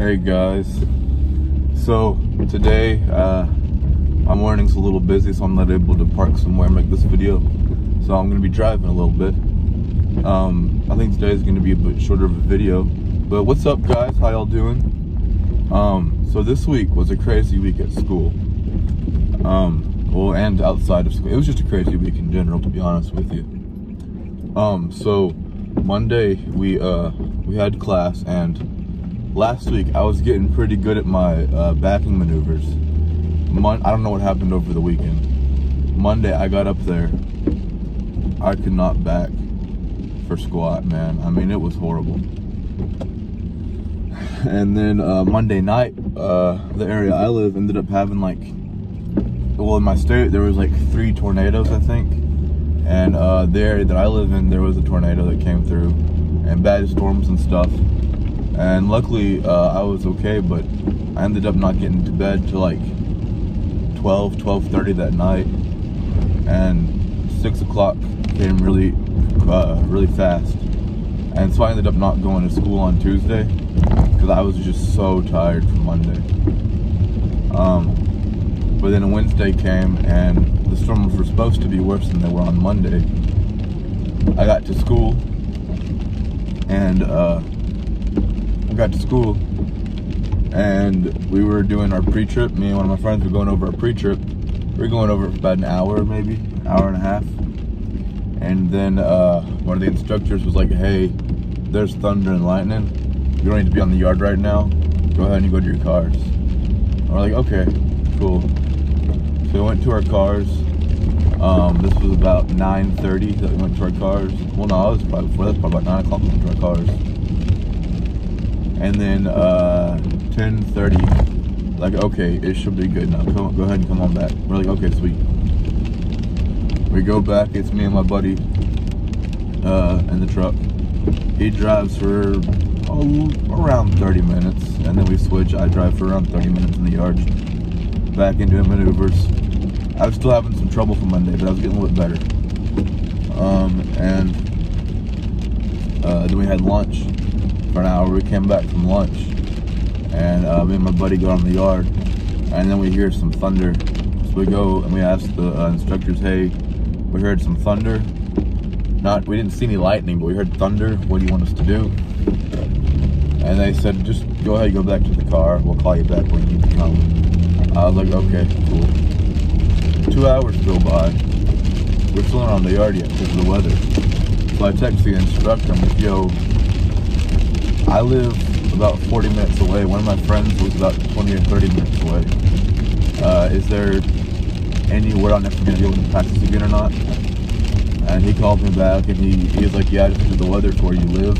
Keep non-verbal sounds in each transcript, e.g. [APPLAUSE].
Hey guys. So today, uh, my morning's a little busy, so I'm not able to park somewhere and make this video. So I'm gonna be driving a little bit. Um, I think today is gonna be a bit shorter of a video. But what's up, guys? How y'all doing? Um, so this week was a crazy week at school. Um, well, and outside of school, it was just a crazy week in general, to be honest with you. Um, so Monday we uh we had class and last week I was getting pretty good at my uh, backing maneuvers. Mon I don't know what happened over the weekend. Monday I got up there. I could not back for squat, man. I mean, it was horrible. [SIGHS] And then uh, Monday night, uh, the area I live ended up having like, well, in my state there was like three tornadoes, I think. And uh, the area that I live in, there was a tornado that came through, and bad storms and stuff and luckily uh, I was okay but I ended up not getting to bed till like 12 12:30 that night. And 6 o'clock came really uh, really fast. And so I ended up not going to school on Tuesday because I was just so tired from Monday. Um, but then Wednesday came and the storms were supposed to be worse than they were on Monday. I got to school and uh, got to school and we were doing our pre-trip. Me and one of my friends were going over our pre-trip. We were going over for about an hour, maybe, hour and a half. And then uh, one of the instructors was like, hey, there's thunder and lightning. You don't need to be on the yard right now. Go ahead and go to your cars. And we're like, okay, cool. So we went to our cars. Um, this was about 9.30 that we went to our cars. Well, no, it was probably before. That's probably about 9 o'clock we went to our cars and then uh 10:30 like okay it should be good now. Come, go ahead and come on back. We're like okay sweet. We go back it's me and my buddy uh in the truck. He drives for oh, around 30 minutes. And then we switch. I drive for around 30 minutes in the yard. Back into maneuvers. I was still having some trouble for monday but i was getting a little bit better. Um and uh, then we had lunch for an hour. We came back from lunch, and uh, me and my buddy go on the yard, and then we hear some thunder. So we go and we ask the uh, instructors, "Hey, we heard some thunder. Not, we didn't see any lightning, but we heard thunder. What do you want us to do?" And they said, "Just go ahead, and go back to the car. We'll call you back when you come." I was like, "Okay, cool." Two hours go by. We're still not on the yard yet because of the weather. So I text the instructor, I'm like, yo, I live about 40 minutes away. One of my friends lives about 20 or 30 minutes away. Uh, is there any word on if we're going to be able to practice again or not? And he called me back and he, he was like, yeah, just because the weather where you live.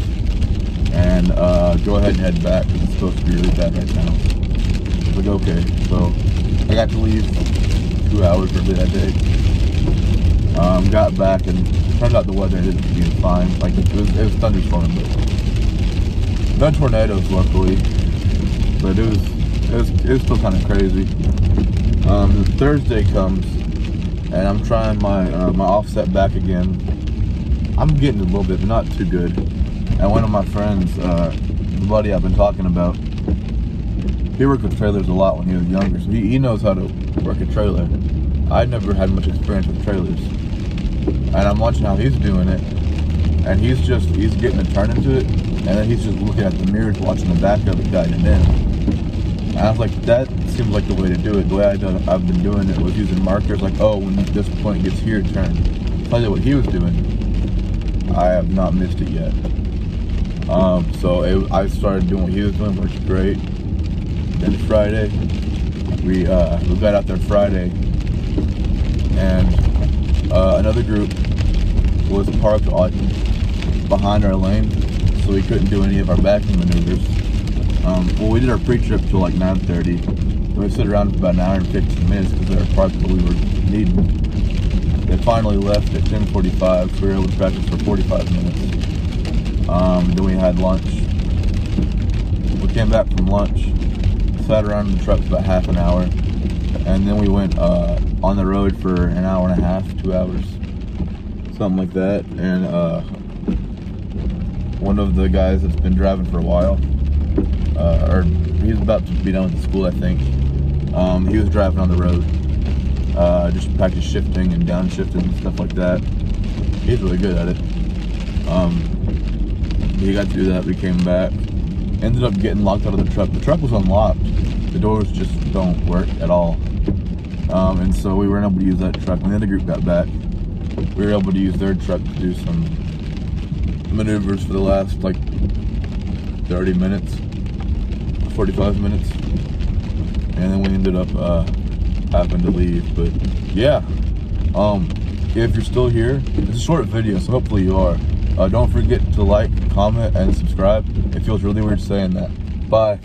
And uh, go ahead and head back because it's supposed to be really bad right now. I was like, okay. So I got to leave two hours early that day. Um, got back and turned out the weather up being fine. Like it was, it was thunderstorming, but no tornadoes, luckily, but it was it was, it was still kind of crazy. Um, Thursday comes, and I'm trying my uh, my offset back again. I'm getting a little bit, not too good. And one of my friends, uh, the buddy I've been talking about, he worked with trailers a lot when he was younger, so he, he knows how to work a trailer. I never had much experience with trailers, and I'm watching how he's doing it, and he's just he's getting a turn into it and then he's just looking at the mirrors, watching the back of it guiding in. And I was like, that seems like the way to do it. The way I done, I've been doing it was using markers, like, oh, when this point gets here, turn. Tell you what he was doing. I have not missed it yet. Um, so it, I started doing what he was doing, worked great. Then Friday, we uh, we got out there Friday, and uh, another group was parked behind our lane so we couldn't do any of our backing maneuvers. Um, well, we did our pre-trip till like 9.30. Then we sit around for about an hour and 15 minutes because there were parts that we were needing. They finally left at 10.45, so we were able to practice for 45 minutes. Um, then we had lunch. We came back from lunch, sat around in the truck for about half an hour, and then we went uh, on the road for an hour and a half, two hours, something like that. And uh, one of the guys that's been driving for a while. uh, or he was about to be done with school, I think. Um, he was driving on the road, uh, just practice shifting and downshifting and stuff like that. He's really good at it. Um, he got do that. We came back, ended up getting locked out of the truck. The truck was unlocked. The doors just don't work at all. Um, and so we weren't able to use that truck. When the other group got back, we were able to use their truck to do some maneuvers for the last like 30 minutes, 45 minutes. And then we ended up uh, having to leave. But yeah, um, if you're still here, it's a short video, so hopefully you are. Uh, don't forget to like, comment, and subscribe. It feels really weird saying that. Bye.